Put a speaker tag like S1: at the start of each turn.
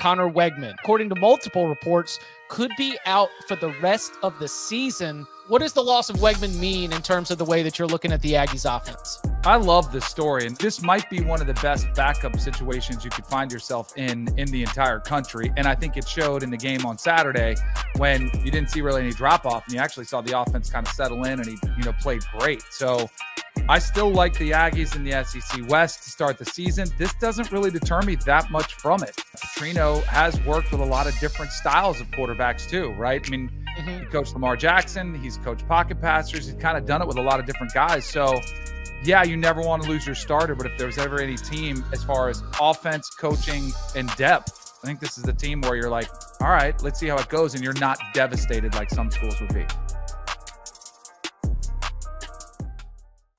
S1: Conner Weigman, according to multiple reports, could be out for the rest of the season. What does the loss of Weigman mean in terms of the way that you're looking at the Aggies offense?
S2: I love this story, and this might be one of the best backup situations you could find yourself in in the entire country. And I think it showed in the game on Saturday when you didn't see really any drop off, and you actually saw the offense kind of settle in, and he you know played great. So I still like the Aggies in the SEC West to start the season. This doesn't really deter me that much from it. Petrino has worked with a lot of different styles of quarterbacks too, right? I mean, mm-hmm. he coached Lamar Jackson, he's coached pocket passers, he's kind of done it with a lot of different guys. So yeah, you never want to lose your starter, but if there's ever any team as far as offense, coaching, and depth, I think this is the team where you're like, all right, let's see how it goes, and you're not devastated like some schools would be.